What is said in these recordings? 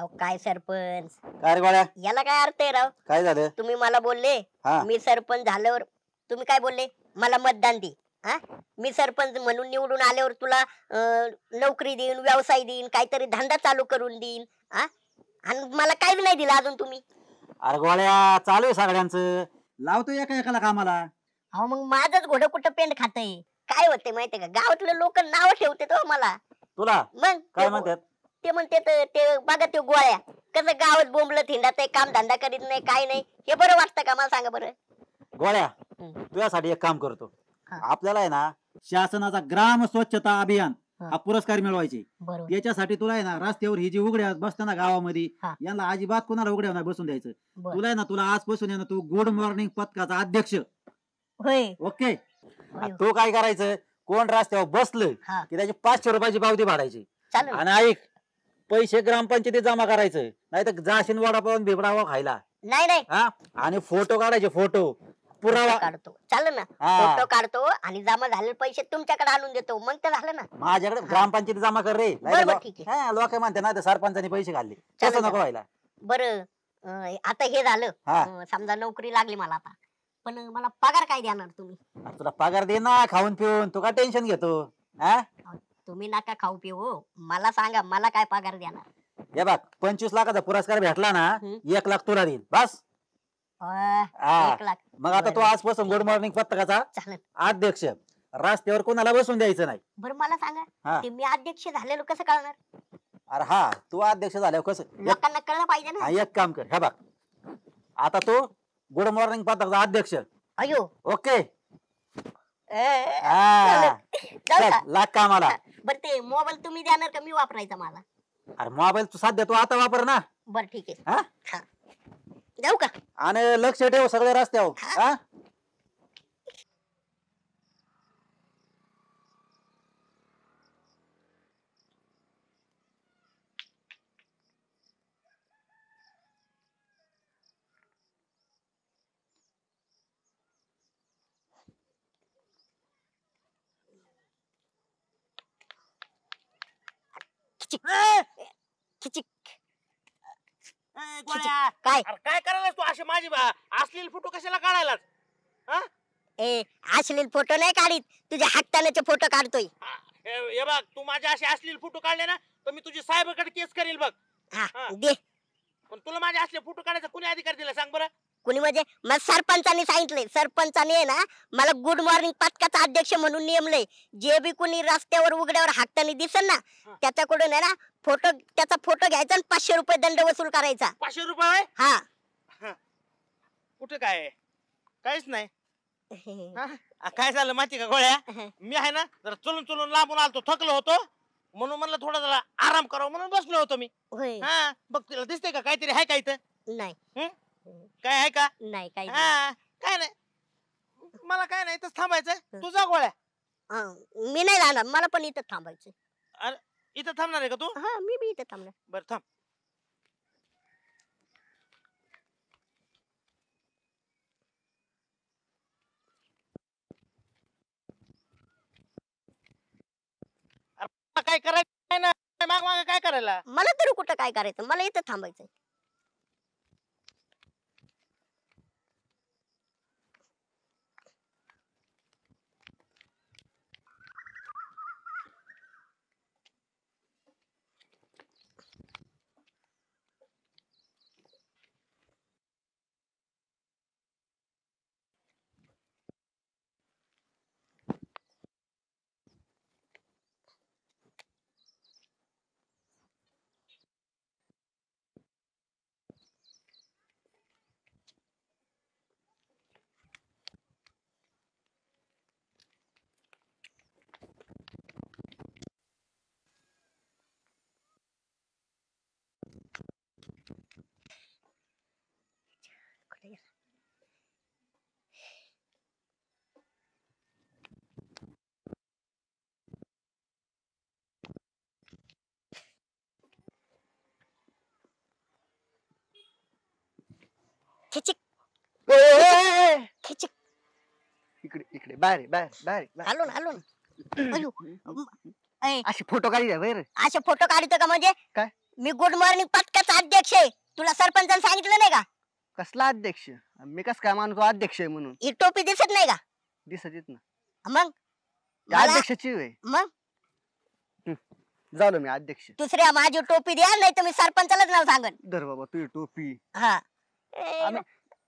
अहो काय सरपंच? काय रे गोळ्या? याला काय अर्थ आहे राव? काय झालं? तुम्ही मला बोलले हा. मी सरपंच झाल्यावर तुम्ही काय बोलले? मला मतदान दे हा? मी सरपंच म्हणून निवडून आल्यावर तुला अं, नोकरी देईन व्यवसाय देईन काहीतरी धंदा चालू करून देईन हा? आणि मला काहीच नाही दिलं अजून तुम्ही. अरे गोळ्या चालू आहे सगळ्यांचं. लावतो एका एकाला कामाला. अहो मग माझंच घोडं कुठं पेंड खातय? काय होते माहितीये का? गावातले लोक नाव ठेवते तो मला. तुला? मग? काय म्हणतात? ते म्हणते ते बघा ते गोळ्या. कसं गावात बोंबलं थिंडात आहे काम धंदा करीत नाही काय नाही. हे बरं वाटतं का? मला सांगा बरं. गोळ्या. तुझ्यासाठी एक काम करतो. आपल्याला आहे ना शासनाचा ग्राम स्वच्छता अभियान हा. पुरस्कार मिळवायचे. याच्यासाठी तुला आहे ना रस्त्यावर ही जी उघड्या बसताना गावामध्ये. यांना अजिबात कोणाला उघड्या नाही बसून द्यायचं. तुला आहे ना तुला आजपासून ना तू गुड मॉर्निंग पथकाचा अध्यक्ष. ओके. तो काय करायचं? कोण रस्त्यावर बसलं की त्याची पाचशे रुपयाची पावती भाडायची आणि ऐक पैसे ग्रामपंचायतीत जमा करायचं. नाही तर जाशीन वडापाव बिबडावा खायला. नाही नाही. हा? आणि फोटो काढायचे फोटो. पुरावा. काढतो. चालेल ना? हा. फोटो काढतो आणि जमा झालेले पैसे तुमच्याकडे आणून देतो. मग तर झालं ना? माझ्याकडे ग्रामपंचायतीत जमा कर रे. नाही बरं, बरं, ठीक आहे. लोक म्हणते ना सरपंचानी पैसे खाल्ले. चालेल, तसं नको चालेल. व्हायला. बर आता हे झालं. हा. अं, समजा नोकरी लागली मला आता. पण मला पगार काय देणार तुम्ही? तुला पगार दे ना खाऊन पिऊन. तू का टेन्शन घेतो? हा? तुम्ही नका खाऊ पिऊ हो. मला सांगा मला काय पगार देणार? हे बघ पंचवीस लाखाचा पुरस्कार भेटला ना हम्म. एक लाख तुला देईल. बस. अं, हा. एक लाख. मग आता तू बरं. आजपासून गुड मॉर्निंग चालेल. अध्यक्ष. रस्त्यावर कोणाला बसून द्यायचं नाही. बरं मला सांगा. ते मी अध्यक्ष झालेलो कसं कळणार? अरे हा तू अध्यक्ष झाल्यावर कसं? एक- लोकांना कळलं पाहिजे ना. हा, एक काम कर हे बघ. आता तू गुड मॉर्निंग पथकाचा अध्यक्ष. अयो. ओके. अं, हा. जाऊ का? चल लाग कामाला. बरं ते मोबाईल तुम्ही देणार का? मी वापरायचा मला. अरे मोबाईल तू सध्या तू आता वापर ना. बरं ठीक आहे. हा? हा. जाऊ का? आणि लक्ष ठेव सगळे रस्त्यावर. हा? गोळ्या, काय? अरे काय करायला तू? असे माझे बा- असलेले फोटो कशाला काढायला ए अश्लील फोटो नाही काढीत. तुझ्या हक्कानेचे फोटो काढतोय. हे बघ तू माझे असे असलेले फोटो काढले ना तर मी तुझी साहेबाकडे केस करेल बघ. हा हा. दे. पण तुला माझे असले फोटो काढायचा कुणी अधिकार दिला? सांग बरं. कुणी म्हणजे मला सरपंचाने सांगितलंय. सरपंचाने आहे ना मला गुड मॉर्निंग पथकाचा अध्यक्ष म्हणून नेमलंय जे बी कुणी रस्त्यावर उघड्यावर हाकताना दिसल ना. त्याच्याकडून आहे ना फोटो त्याचा फोटो घ्यायचा आणि पाचशे रुपये दंड वसूल करायचा. पाचशे रुपये? हा. कुठे काय? काहीच नाही. हा? आ, काय झालं माहिती का गोळ्या? मी आहे ना जरा चलून चलून लांबून आलतो थकलो होतो. म्हणून म्हणलं थोडा जरा आराम करावं म्हणून बसलो होतो मी. होय. हा. बघ तुला दिसतंय का काहीतरी? आहे का इथं? नाही. काय आहे का? नाही काही नाही. हा काय नाही. मला काय नाही इथंच थांबायचं तुझा गोळ्या. हा, मी नाही जाणार मला पण इथं थांबायचं इथं थांबणार आहे का तू? हा मी बी इथं थांबणार. बर थांब. अरे काय करायचं ना? माग माग काय करायला? मला तरी कुठं काय करायचं? मला इथं थांबायचं कुठे गेला? खिचिक ए, ए, ए, ए, खिचिक ये, बाहेर बाहेर बाहेर. हलून हलून अयो अम, ऐ, असे फोटो काढी द्या बरं असे फोटो काढतो का म्हणजे? काय? मी गुड मॉर्निंग पथकाचा अध्यक्ष आहे. तुला सरपंचाने सांगितलं नाही का? कसला अध्यक्ष? मी कस काय मानतो अध्यक्ष आहे म्हणून? ही टोपी दिसत नाही का? दिसत येत ना मग? मला- अध्यक्षाची होय. मग? झालो मी अध्यक्ष. दुसऱ्या माझी टोपी द्या नाही तर मी सरपंचालाच नाव सांगन. धर बाबा तुझी टोपी. हा. ए, आम्ही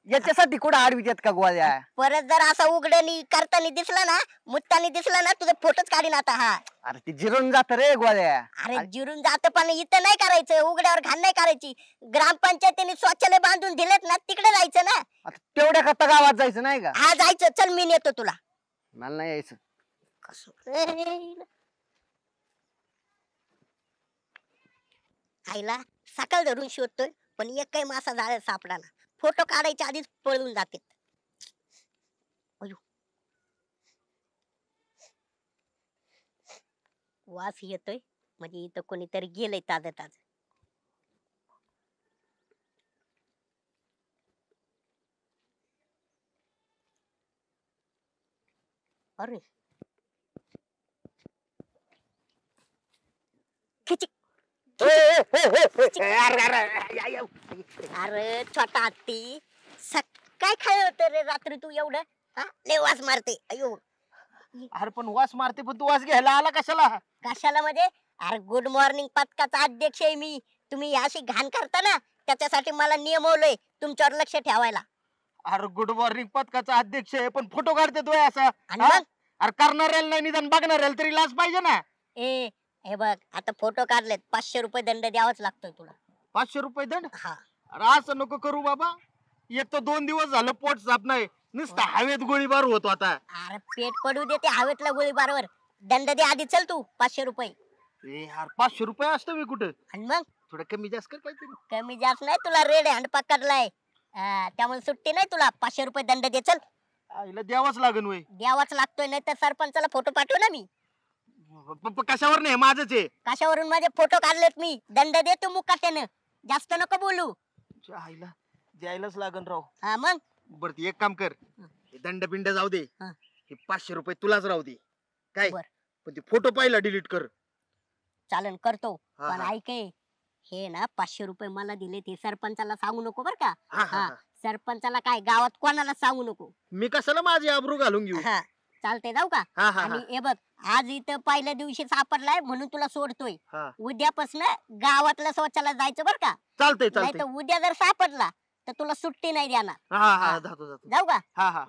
याच्यासाठी कुठं आडवीत का गोळ्या? परत जर असा उघडणी करताना दिसला ना मुत्तानी दिसला ना तुझे फोटोच काढीन आता हा. अरे ती जिरून जात रे गोळ्या. अरे जिरून जात पण इथं नाही करायचं उघड्यावर घाण नाही करायची. ग्रामपंचायतीने शौचालय बांधून दिलेत ना तिकडे जायचं ना. आता तेवढ्या करता गावात जायचं नाही का? हा जायचं. चल मी नेतो तुला. मला नाही यायचं. आईला सकाळ धरून शोधतोय पण एक काही मासा जाळ्यात सापडाना फोटो काढायच्या आधीच पळून जाते वास येतोय म्हणजे इथं कोणीतरी गेलंय ताज ताज अरे. अरे छोटा हत्ती. काय खाय होत रे रात्री तू एवढं? हा? लय वास मारते. अयो. अरे पण वास मारते पण तू वास घ्यायला आला कशाला? कशाला म्हणजे? अरे गुड मॉर्निंग पथकाचा अध्यक्ष आहे मी. तुम्ही अशी घाण करता ना त्याच्यासाठी मला नियमवलंय तुमच्यावर लक्ष ठेवायला. अरे गुड मॉर्निंग पथकाचा अध्यक्ष आहे पण फोटो काढते तो असा. आणि? मग? अरे करणाऱ्याला नाही निदान बघणाऱ्याला तरी लाज पाहिजे ना. ए हे बघ आता फोटो काढलेत. पाचशे रुपये दंड द्यावाच लागतोय तुला. पाचशे रुपये दंड? हा. अरे असं नको करू बाबा. एक तर दोन दिवस झालं पोट साफ नाही नुसतं हवेत गोळीबार होतो आता. अरे पेट पडू दे ते हवेतला गोळीबारवर. दंड दे आधी चल तू. पाचशे रुपये. ए यार पाचशे रुपये असतं मी कुठं? आणि मग? थोडं कमी जास्त कर काहीतरी. कमी जास्त नाही तुला रेड हँड पकडलाय. हा, त्यामुळे सुट्टी नाही तुला. पाचशे रुपये दंड दे चल. आईला द्यावाच लागन वय. द्यावाच लागतोय नाही तर सरपंचाला फोटो पाठव ना मी. प- प- कशावर नाही माझच आहे. कशावरून माझे फोटो काढलेत मी? दंड दे तू मुकाट्यानं जास्त नको बोलू. आईला द्यायलाच लागन राव. हा मग? बर ते एक काम कर. हे. दंड बिंड जाऊ दे. हा. हे पाचशे रुपये तुलाच राहू दे. काय? बर. पण ते फोटो पाहिला डिलीट कर. चालन करतो. हा, पण हा. ऐक हे, हे ना पाचशे रुपये मला दिले ते सरपंचाला सांगू नको बर का? हा, हा, हा. हा. सरपंचाला काय गावात कोणाला सांगू नको? मी कशाला माझी आबरू घालून घेऊ? हा. चालते जाऊ का? हा हा आणि हा, बघ आज इथं पहिल्या दिवशी सापडलाय म्हणून तुला सोडतोय. हा. उद्यापासून गावातलं शौचालय जायचं बर का? चालतंय नाही चालतंय. तर उद्या जर सापडला तर तुला सुट्टी नाही हा हा हा. जातो जातो. जाऊ का? हा हा.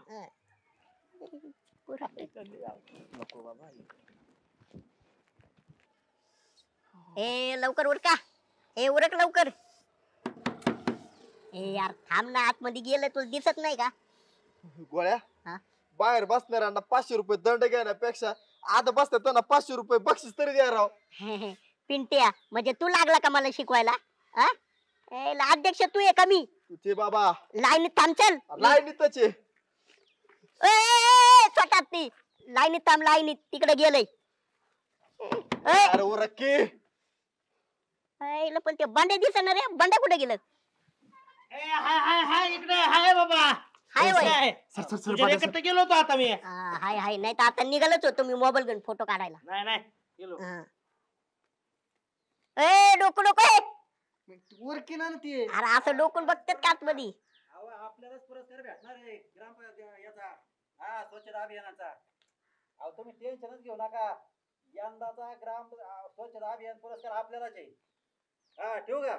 ए लवकर उरका ए उरक लवकर. ए यार थांब ना आतमध्ये गेलं तुला दिसत नाही का? गोळ्या? बाहेर बसणाऱ्यांना पाचशे रुपये दंड घेण्यापेक्षा आता बसतात त्यांना पाचशे रुपये बक्षीस तरी द्या राव. पिंट्या म्हणजे तू लागला का मला शिकवायला? हा? ए, ला- अध्यक्ष तू आहे का मी? तुझे बाबा. लाईनीत थांब चल. लाईनीतच आहे ए, ए, ए, छोटा ती. लाईनीत थांब लाईनीत. तिकडे गेलंय. ए, अरे उरक की ए, इला पण ते बंडे दिसणार रे बंडे कुठे गेलं? ए, हाय हाय हाय इकडे हाय बाबा. हाय वय. काय? सर सर सर तुझ्या बघा, सर. इकडे गेलो होतो आता मी. हा, हाय हाय. नाही तर आता निघालच होतो मी मोबाईल घेऊन फोटो काढायला. नाही नाही. गेलो. हा. ए डोकं डोकं ए. उरकी ना ती. अरे असं डोकून बघतात का आतमध्ये? आपल्यालाच पुरस्कार भेटणार आहे. ग्राम याचा. हा स्वच्छता अभियानाचा. अहो तुम्ही टेन्शनच घेऊ नका. यंदाचा ग्राम अं, स्वच्छता अभियान पुरस्कार आपल्यालाच आहे. हा ठेवू का?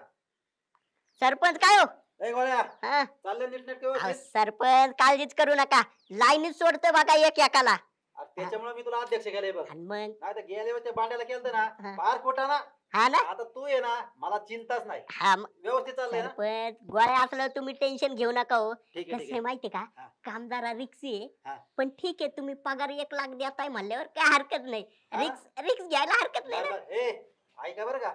सरपंच काय हो? ए गोळ्या. हा. चाललंय सरपंच काळजीच करू नका. लाईनीत सोडतो बघा एक एकाला. त्याच्यामुळे मी तुला अध्यक्ष केलंय बघ. आणि मग? नाही तर गेले वेळेस त्या बांड्याला केलं हा. ना खोटा ना? हा ना? आता तू ये ना मला चिंताच नाही. हा व्यवस्थित चाललंय ना? सरपंच गोळ्या असलं तुम्ही टेन्शन घेऊ नका हो. ठीक कसं आहे. का? हा. काम जरा रिक्सी हा. आहे पण ठीक आहे तुम्ही पगार एक लाख देताय म्हणल्यावर काय हरकत नाही. हा. रिक्स रिक्स घ्यायला हरकत नाही बरं, ना बरं. ए ऐका बरं का.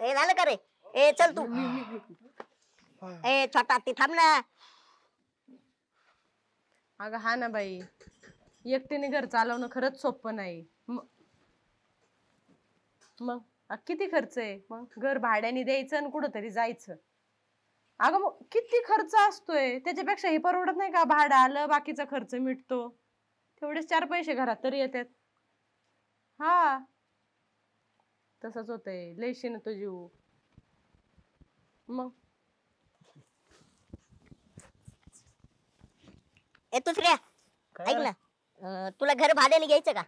ए झालं का रे ए चल तू. ए छोटा ती थांब ना. अगं हा ना बाई. एकटीने घर चालवणं खरंच सोपं नाही. म- मग? अ, किती खर्च आहे? मग? घर भाड्याने द्यायचं आणि कुठंतरी जायचं. अगं मग किती खर्च असतोय? त्याच्यापेक्षा हे परवडत नाही का? भाडं आलं बाकीचा खर्च मिटतो. तेवढेच चार पैसे घरात तरी येतात. हा. तसंच होतंय. लयशी ना तो जीव. मग? ए दुसऱ्या ऐक ना. अं, तुला घर भाड्याने घ्यायचं का?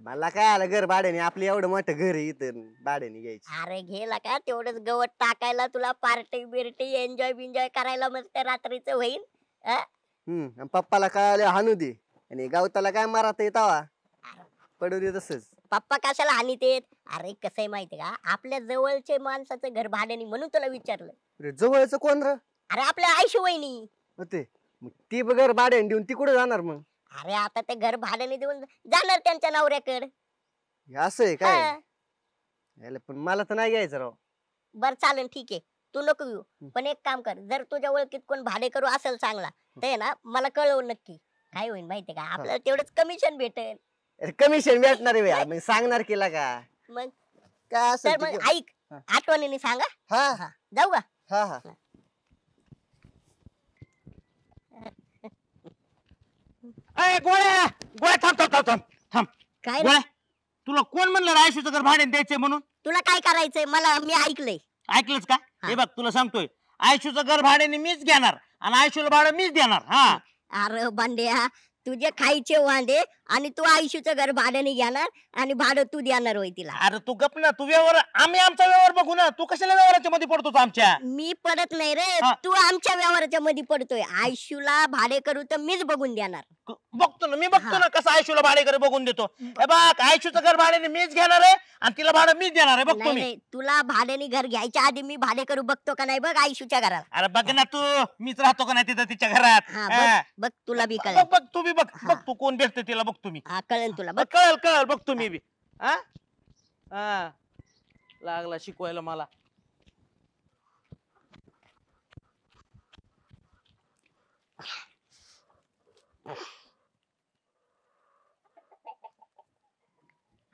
मला काय आलं घर भाड्याने? आपलं एवढं मोठं घर आहे इथं भाड्याने घ्यायचं. अरे गेला का? तेवढंच गवत टाकायला तुला पार्टी बिर्टी एन्जॉय बिन्जॉय करायला मस्त रात्रीचं होईल हम्म आणि पप्पाला काय आलं हाणू दे. आणि गावताला काय मारता येतावा पडू दे तसंच. पप्पा कशाला हानी ते? अरे कसं आहे माहिती का? आपल्या जवळचे माणसाचं घर भाड्याने म्हणून तुला विचारलं. अरे जवळचं कोण र? अरे आपल्या आयशू वहिनी. मग ती बी घर भाड्याने देऊन ती कुठे जाणार मग? अरे आता ते घर भाड्याने देऊन जाणार त्यांच्या नवऱ्याकडे. हे असं आहे काय? हा. याला पण मला तर नाही घ्यायचं राव. बर चालेल ठीक आहे. तू नको येऊ पण एक काम कर जर तुझ्या ओळखीत कोण भाडे करू असेल चांगला आहे ना मला कळव नक्की. काय होईल माहितीये का? आपल्याला तेवढंच कमिशन भेटेल. कमिशन भेटणार आहे बे. मग सांगणार केला का? मग काय तर असं मग ऐक हा. आठवणीने सांगा. हा हा. जाऊ का? हा हा. अय गोळ्या! गोळ्या थांब थांब थांब थांब थांब. काय रे? गोळ्या तुला कोण म्हणलं रे आयुष्याचं घर भाड्याने द्यायचंय म्हणून? तुला काय करायचंय? मला मी ऐकलंय. ऐकलंच का? हा. बघ तुला सांगतोय. आयुष्याचं घर भाड्याने मीच घेणार आणि आयुष्याला भाडं मीच देणार. हा. अरे बांड्या तुझे खायचे वांदे आणि तू आयुष्याचं घर भाड्याने घेणार आणि भाडं तू देणार होय तिला. अरे तू गप ना तू व्यवहार आम्ही आमचा व्यवहार बघू ना. तू कशाला व्यवहाराच्या मध्ये पडतो आमच्या? मी पडत नाही रे. हा. तू आमच्या व्यवहाराच्या मध्ये पडतोय. आयुष्यूला भाडे करू तर मीच बघून देणार. क- बघतो ना मी बघतो. ना कसं आयुष्याला भाडेकरी बघून देतो. हे बघ आयुष्याचं घर भाड्याने मीच घेणार आहे आणि तिला भाडं मीच देणार आहे बघतो नाही मी. नाही तुला भाड्याने घर घ्यायच्या आधी मी भाडे करू बघतो का नाही बघ आयुष्यूच्या घराला. अरे बघ ना तू मीच राहतो का नाही तिथं तिच्या घरात? हा हा. बघ बघ तुला बी बघ कळेल. बघ तू बी बघ. बघ तू कोण भेटते तिला बघतो मी. हा कळेल तुला. बघ बघ. कळल कळल बघतो मी बी. हा? हा. लागला शिकवायला मला.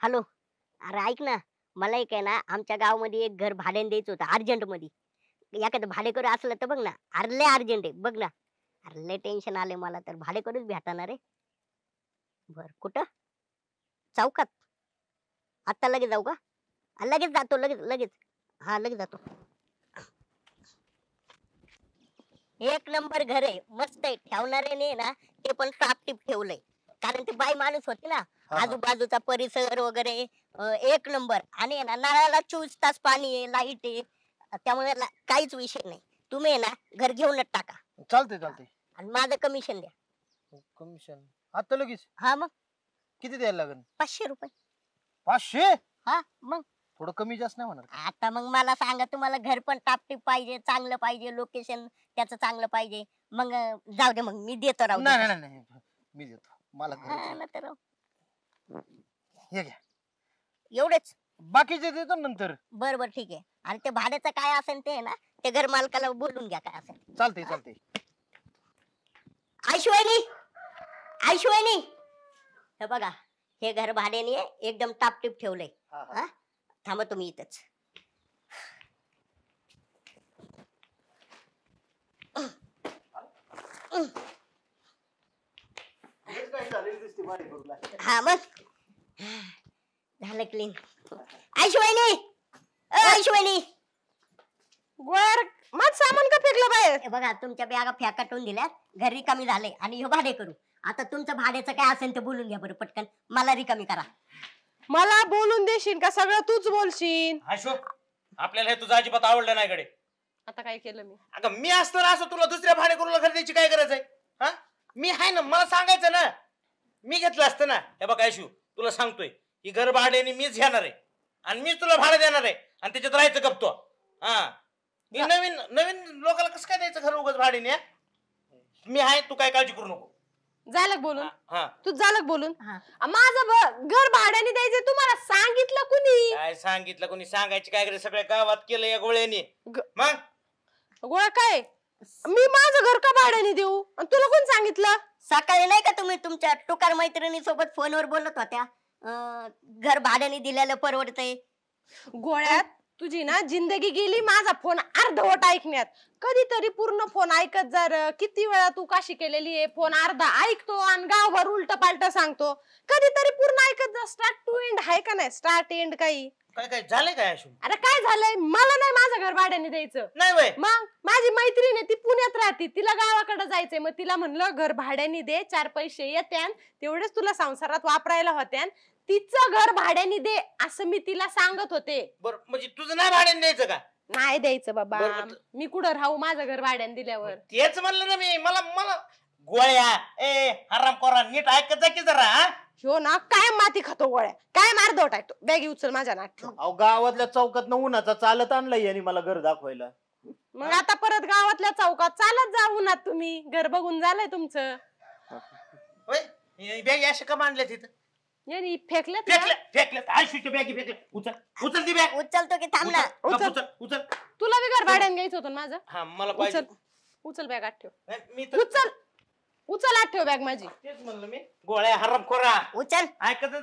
हॅलो. अरे ऐक ना मला एक आहे ना आमच्या गावामध्ये एक घर भाड्याने द्यायचं होतं अर्जंटमध्ये एखादं भाडेकरू असलं तर बघ ना अरे लय अर्जंट आहे बघ ना. अरे लय टेन्शन आले मला तर भाडेकरूच भेटणार रे बर कुठं? चौकात. आत्ता लगेच जाऊ का? लगेच जातो लगेच लगेच. हा लगेच जातो. एक नंबर घर आहे. मस्त आहे. ठेवणाऱ्याने ना ते पण टापटीप ठेवलंय. कारण ते बाई माणूस होते ना आजूबाजूचा परिसर वगैरे एक नंबर. आणि ना नळाला चोवीस तास पाणी आहे लाइट आहे. त्यामुळे ला- काहीच विषय नाही. तुम्ही ना घर घेऊनच टाका. चालतंय चालतंय. आणि माझं कमिशन द्या. कमिशन आता लगेच? हा मग. किती द्यायला लागेल पाचशे रुपये. पाचशे? हा मग. थोडं कमी जास्त नाही होणार आता मग मला सांगा तुम्हाला घर पण टापटीप पाहिजे चांगलं पाहिजे लोकेशन त्याचं चांगलं पाहिजे. मग अं, जाऊ दे मग मी देतो राहू नाही नाही नाही, नाही मी देतो. मला तर. हे घ्या. एवढेच? बाकीचे देतो नंतर. बर बर ठीक आहे. आणि ते भाड्याचं काय असेल ते ना ते घर मालकाला बोलून घ्या काय असेल. चालतंय चालतंय. आयशुवानी आयशुवानी हे बघा हे घर भाड्याने एकदम टापटीप ठेवलंय. हा, थांबा तुम्ही इथंच. हा मग. झालं क्लीन आयशुवानी आयशुवानी गोळ्या माझ सामान का फेकलं बाहेर? हे बघा तुमच्या बॅगा फॅकाटून दिल्यात घरी कमी झाले आणि हे भाडे करू. आता तुमचं भाड्याचं काय असेल ते बोलून घ्या बरं पटकन. मला रिकामी करा. मला बोलून देशील का? सगळं तूच बोलशील. अशोक आपल्याला हे तुझं अजिबात आवडलं नाही कडे आता काय केलं मी? अगं मी असताना असं तुला दुसऱ्या भाडेकरूला घर द्यायची काय गरज आहे? हा? मी आहे ना मला सांगायचं ना. मी घेतलं असतं ना. हे बघ आयशू तुला सांगतोय ही घर भाड्याने मीच घेणार आहे. आणि मीच तुला भाडं देणार आहे. आणि त्याच्यात राहायचं गपतो हा. हे. नवीन नवीन लोकांना कसं काय द्यायचं घर उगाच भाड्याने हा? मी आहे तू काय काळजी करू नको. झालं बोलून. हा तू झालं बोलून. हा. आ, माझं ब- घर भाड्याने द्यायचं तुम्हाला सांगितलं कुणी? काय सांगितलं कोणी? सांगायची काय गरज? सगळ्या गावात केलं या गोळ्याने. ग- मग? गोळा काय? मी माझं घर का भाड्याने देऊ? आणि तुला कोण सांगितलं? सकाळी नाही का तुम्ही तुमच्या टुकार मैत्रिणी सोबत फोनवर बोलत होत्या? अं, घर भाड्याने दिलेलं परवडतंय. गोळ्यात तुझी ना जिंदगी गेली माझा फोन अर्धवट ऐकण्यात. कधीतरी पूर्ण फोन ऐकत जर किती वेळा तू काशी केलेली आहे? फोन अर्धा ऐकतो आणि गावभर उलट पालट सांगतो. कधीतरी पूर्ण ऐकत जा. स्टार्ट टू एंड आहे का नाही? स्टार्ट एंड काही? काय काय झालंय काय अरे काय झालंय? मला नाही माझं घर भाड्याने द्यायचं. नाही वय. मग माझी मैत्रीण आहे ती पुण्यात राहते. तिला गावाकडे जायचंय. मग तिला म्हणलं घर भाड्याने दे चार पैसे येत्यान. तेवढेच तुला संसारात वापरायला होत्यान. तिचं घर भाड्याने दे असं मी तिला सांगत होते. बर म्हणजे तुझं नाही भाड्याने द्यायचं का? नाही द्यायचं बाबा. बरं, बरं. मी कुठं राहू माझं घर भाड्याने दिल्यावर? तेच म्हणलं ना मी. मला मला गोळ्या ए हराम कोरा नीट ऐकत जा की जरा हा? ह्यो ना काय माती खातो गोळ्या? काय मार टाकतो बॅगी उचल माझ्या नाट अहो गावातल्या चौकात उन्हाचा चालत आणलाय यांनी मला घर दाखवायला. मग आता परत गावातल्या चौकात चालत जा उन्हात तुम्ही. घर बघून झालंय तुमचं. बॅग अशा का मांडल्या तिथं? यांनी फेकलं बॅगी उचल उचल ती बॅग. उचलतो की थांब ना. उचल उचल. उचल उचल. तुला बी घर भाड्याने घ्यायचं होतं ना माझं? हा मला पाहिजे. उचल उचल बॅग आठ ठेव. नाही, मी तर उचल उचल आठ ठेव बॅग माझी. तेच म्हणलं मी. गोळ्या हराम खोरा. उचल. ऐकत